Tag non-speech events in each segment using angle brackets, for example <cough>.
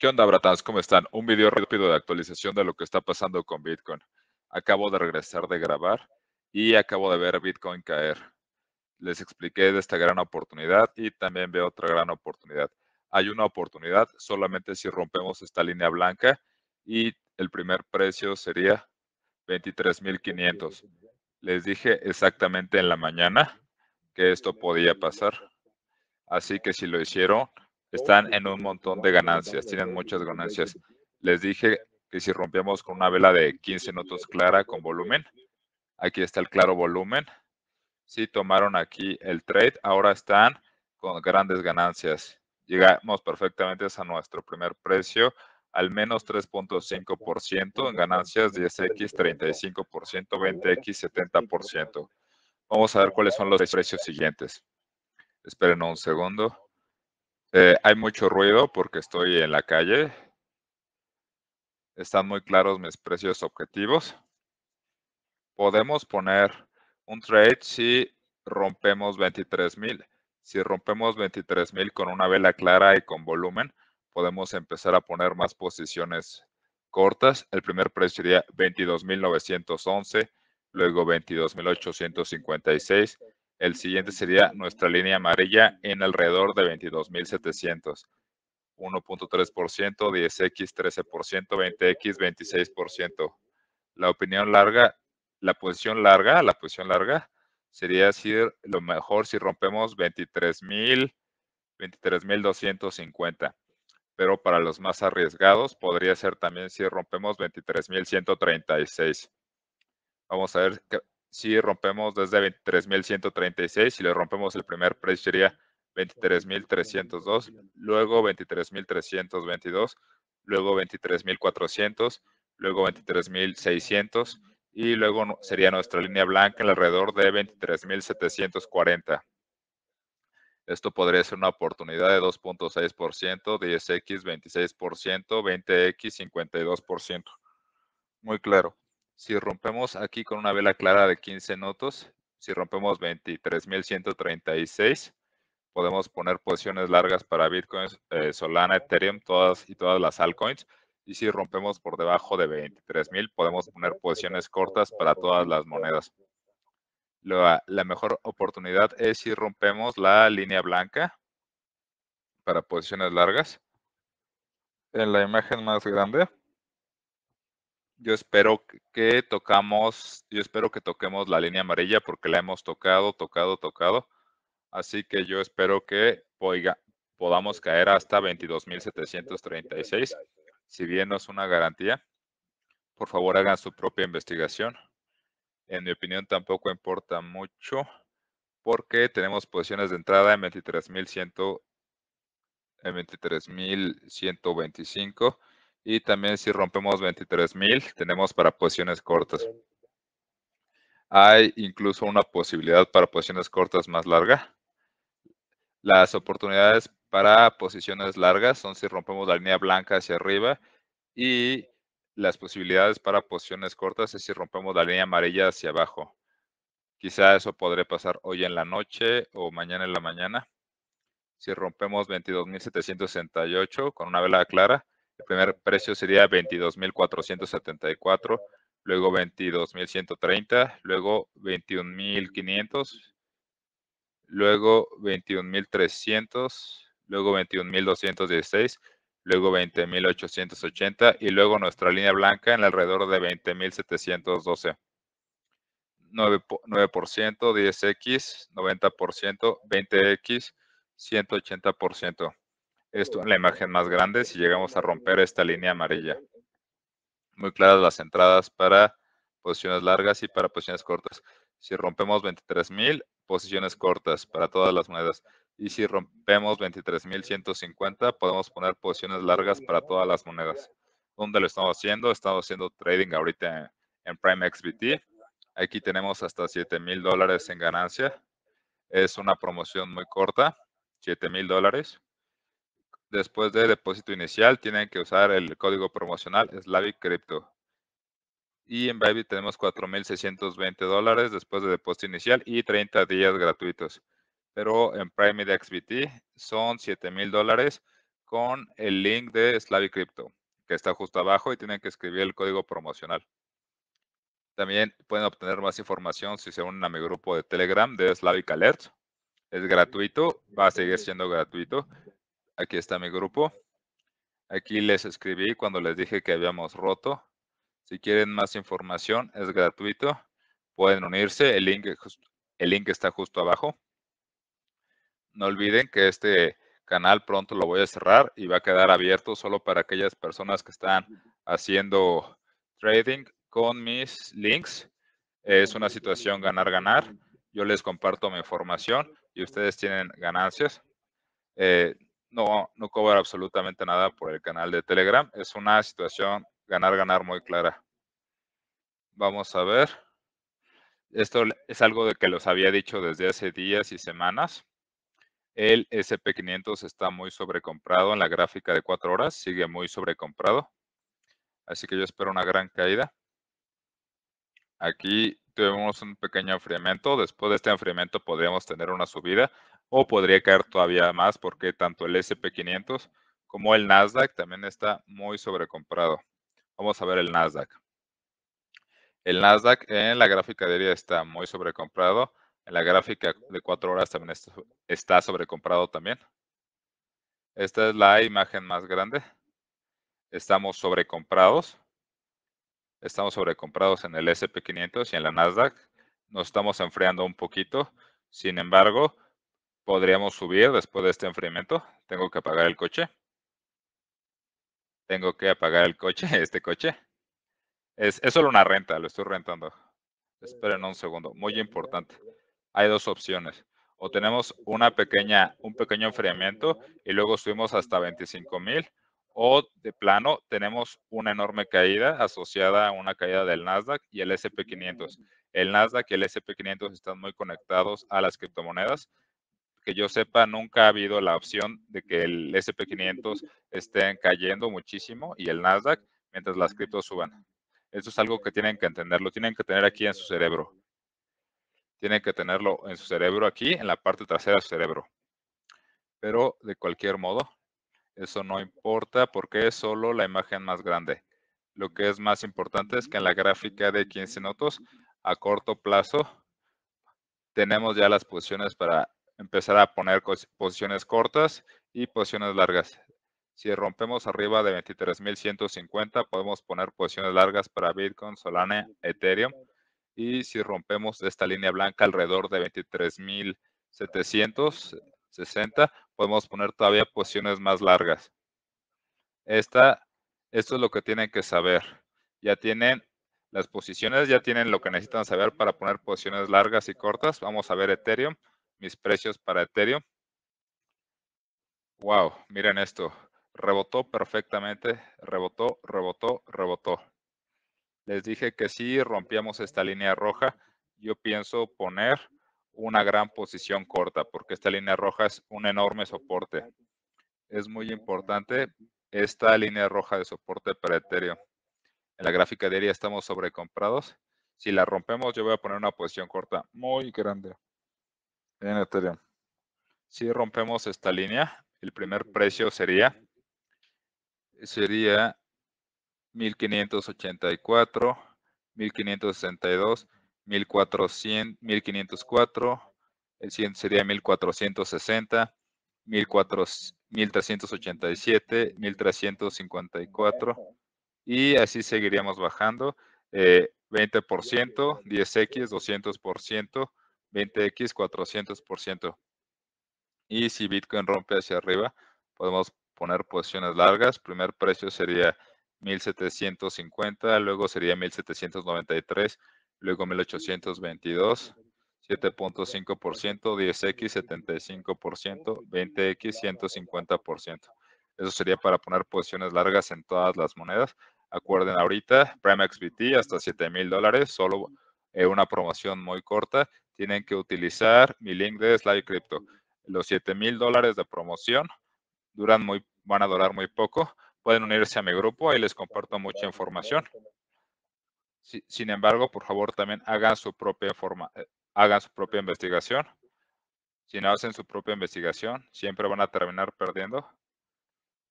¿Qué onda, Bratans? ¿Cómo están? Un video rápido de actualización de lo que está pasando con Bitcoin. Acabo de regresar de grabar y acabo de ver Bitcoin caer. Les expliqué de esta gran oportunidad y también veo otra gran oportunidad. Hay una oportunidad solamente si rompemos esta línea blanca y el primer precio sería 23.500. Les dije exactamente en la mañana que esto podía pasar. Así que si lo hicieron, están en un montón de ganancias, tienen muchas ganancias. Les dije que si rompíamos con una vela de 15 minutos clara con volumen, aquí está el claro volumen. Si tomaron aquí el trade, ahora están con grandes ganancias. Llegamos perfectamente a nuestro primer precio, al menos 3.5% en ganancias, 10x 35%, 20x 70%. Vamos a ver cuáles son los precios siguientes. Esperen un segundo. Eh, hay mucho ruido porque estoy en la calle. Están muy claros mis precios objetivos. Podemos poner un trade si rompemos 23,000. Si rompemos 23,000 con una vela clara y con volumen, podemos empezar a poner más posiciones cortas. El primer precio sería 22,911, luego 22,856 el siguiente sería nuestra línea amarilla en alrededor de 22.700. 1.3%, 10x 13%, 20x 26%. La opinión larga, la posición larga, la posición larga sería decir lo mejor si rompemos 23.000, 23.250. Pero para los más arriesgados podría ser también si rompemos 23.136. Vamos a ver si rompemos desde 23.136, si le rompemos el primer precio sería 23.302, luego 23.322, luego 23.400, luego 23.600 y luego sería nuestra línea blanca alrededor de 23.740. Esto podría ser una oportunidad de 2.6%, 10x 26%, 20x 52%. Muy claro. Si rompemos aquí con una vela clara de 15 notos, si rompemos 23.136, podemos poner posiciones largas para Bitcoin, eh, Solana, Ethereum, todas y todas las altcoins. Y si rompemos por debajo de 23.000, podemos poner posiciones cortas para todas las monedas. La, la mejor oportunidad es si rompemos la línea blanca para posiciones largas. En la imagen más grande yo espero que tocamos, yo espero que toquemos la línea amarilla porque la hemos tocado, tocado, tocado. Así que yo espero que podamos caer hasta 22.736. Si bien no es una garantía, por favor hagan su propia investigación. En mi opinión tampoco importa mucho porque tenemos posiciones de entrada en 23.100 en 23.125 y también si rompemos 23.000, tenemos para posiciones cortas. Hay incluso una posibilidad para posiciones cortas más larga. Las oportunidades para posiciones largas son si rompemos la línea blanca hacia arriba y las posibilidades para posiciones cortas es si rompemos la línea amarilla hacia abajo. Quizá eso podría pasar hoy en la noche o mañana en la mañana. Si rompemos 22.768 con una vela clara, el primer precio sería 22.474, luego 22.130, luego 21.500, luego 21.300, luego 21.216, luego 20.880 y luego nuestra línea blanca en alrededor de 20.712. 9%, 10x, 90%, 20x, 180% esto en la imagen más grande si llegamos a romper esta línea amarilla. Muy claras las entradas para posiciones largas y para posiciones cortas. Si rompemos 23.000, posiciones cortas para todas las monedas. Y si rompemos 23.150, podemos poner posiciones largas para todas las monedas. ¿Dónde lo estamos haciendo? Estamos haciendo trading ahorita en, Prime XBT. Aquí tenemos hasta 7.000 dólares en ganancia. Es una promoción muy corta, 7.000 dólares después de depósito inicial, tienen que usar el código promocional Slavic Crypto. Y en Bybit tenemos 4.620 dólares después de depósito inicial y 30 días gratuitos. Pero en Prime XBT son 7.000 dólares con el link de Slavic Crypto, que está justo abajo y tienen que escribir el código promocional. También pueden obtener más información si se unen a mi grupo de Telegram de Slavic Alert. Es gratuito, va a seguir siendo gratuito. Aquí está mi grupo. Aquí les escribí cuando les dije que habíamos roto. Si quieren más información, es gratuito. Pueden unirse, el link, el link está justo abajo. No olviden que este canal pronto lo voy a cerrar y va a quedar abierto solo para aquellas personas que están haciendo trading con mis links. Es una situación ganar-ganar. Yo les comparto mi información y ustedes tienen ganancias. Eh, no, no cobro absolutamente nada por el canal de Telegram. Es una situación ganar-ganar muy clara. Vamos a ver. Esto es algo de que los había dicho desde hace días y semanas. El SP500 está muy sobrecomprado en la gráfica de cuatro horas. Sigue muy sobrecomprado. Así que yo espero una gran caída. Aquí tuvimos un pequeño enfriamiento. Después de este enfriamiento podríamos tener una subida o podría caer todavía más porque tanto el SP500 como el Nasdaq también está muy sobrecomprado. Vamos a ver el Nasdaq. El Nasdaq en la gráfica día está muy sobrecomprado. En la gráfica de cuatro horas también está sobrecomprado también. Esta es la imagen más grande. Estamos sobrecomprados. Estamos sobrecomprados en el SP500 y en la Nasdaq. Nos estamos enfriando un poquito. Sin embargo, podríamos subir después de este enfriamiento. Tengo que apagar el coche. Tengo que apagar el coche, <laughs> este coche. Es, solo una renta, lo estoy rentando. Esperen un segundo, muy importante. Hay dos opciones. O tenemos una pequeña, un pequeño enfriamiento y luego subimos hasta 25 mil o de plano tenemos una enorme caída asociada a una caída del Nasdaq y el SP500. El Nasdaq y el SP500 están muy conectados a las criptomonedas. Que yo sepa, nunca ha habido la opción de que el SP500 esté cayendo muchísimo y el Nasdaq mientras las criptos suban. Eso es algo que tienen que entender, lo tienen que tener aquí en su cerebro. Tienen que tenerlo en su cerebro aquí, en la parte trasera de su cerebro. Pero de cualquier modo, eso no importa porque es solo la imagen más grande. Lo que es más importante es que en la gráfica de 15 minutos, a corto plazo, tenemos ya las posiciones para empezar a poner posiciones cortas y posiciones largas. Si rompemos arriba de 23.150, podemos poner posiciones largas para Bitcoin, Solana, Ethereum. Y si rompemos esta línea blanca alrededor de 23.700, 60, podemos poner todavía posiciones más largas. Esta, esto es lo que tienen que saber. Ya tienen las posiciones, ya tienen lo que necesitan saber para poner posiciones largas y cortas. Vamos a ver Ethereum, mis precios para Ethereum. Wow, miren esto. Rebotó perfectamente, rebotó, rebotó, rebotó. Les dije que si rompíamos esta línea roja, yo pienso poner una gran posición corta, porque esta línea roja es un enorme soporte. Es muy importante esta línea roja de soporte para Ethereum. En la gráfica diaria estamos sobrecomprados. Si la rompemos, yo voy a poner una posición corta muy grande en Ethereum. Si rompemos esta línea, el primer precio sería sería 1584, 1562 1400, 1504, el siguiente sería 1460, 1387, 1354 y así seguiríamos bajando. 20%, 10x, 200%, 20x, 400%. Y si Bitcoin rompe hacia arriba, podemos poner posiciones largas. Primer precio sería 1750, luego sería 1793, luego 1822, 7.5%, 10X 75%, 20X 150%. Eso sería para poner posiciones largas en todas las monedas. Acuerden ahorita, Prime XBT hasta 7 mil dólares, solo una promoción muy corta. Tienen que utilizar mi link de Slide Crypto. Los 7 mil dólares de promoción duran muy, van a durar muy poco. Pueden unirse a mi grupo, ahí les comparto mucha información. Sin embargo, por favor, también hagan su propia forma, eh, hagan su propia investigación. Si no hacen su propia investigación, siempre van a terminar perdiendo.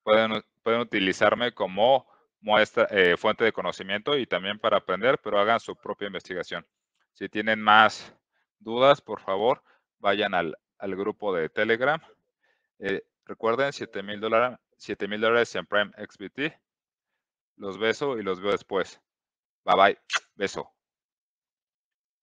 pueden, utilizarme como muestra, eh, fuente de conocimiento y también para aprender, pero hagan su propia investigación. Si tienen más dudas, por favor, vayan al, grupo de Telegram. Eh, recuerden, 7 mil dólares en Prime XBT. Los beso y los veo después. Bye bye. Beso.